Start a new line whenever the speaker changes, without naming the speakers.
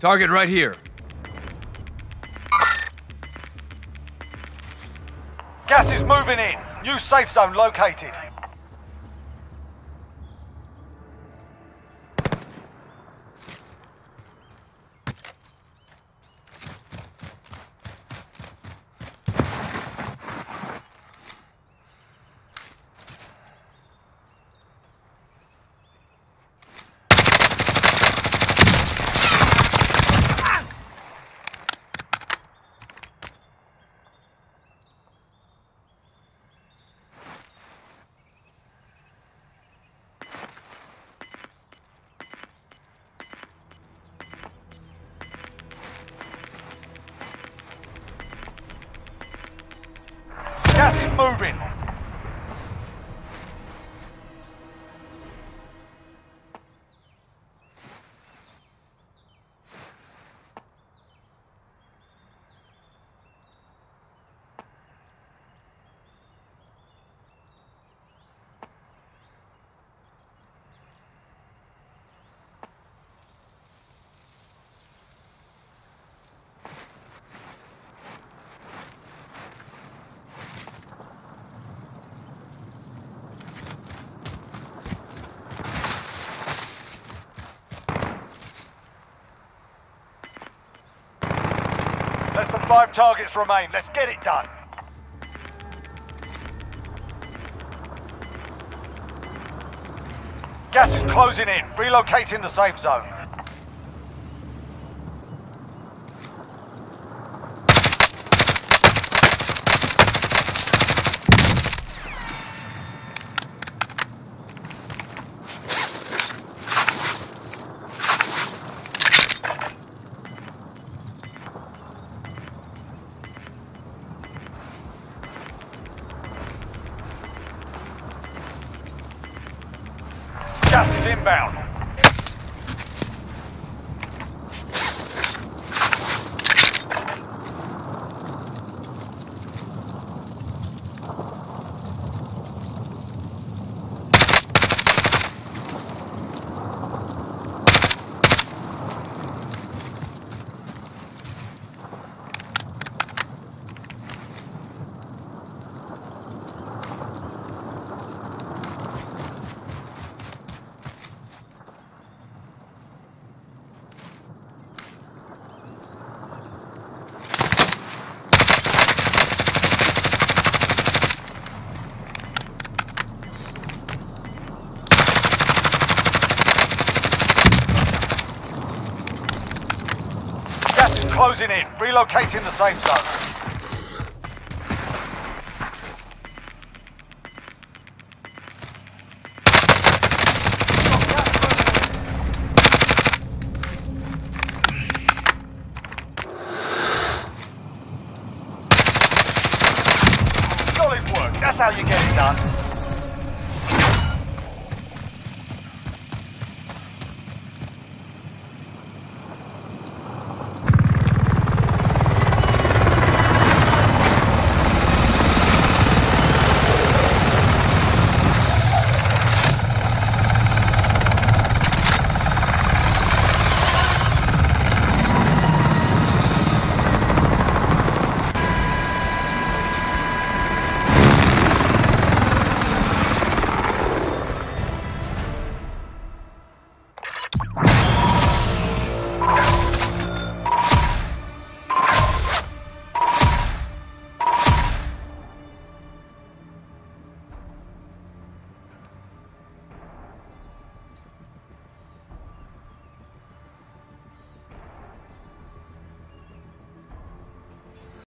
Target right here.
Gas is moving in. New safe zone located. Gas is moving. Five targets remain. Let's get it done. Gas is closing in. Relocating the safe zone. Gas is inbound. closing in. Relocating the safe zone. Solid work. That's how you get it done.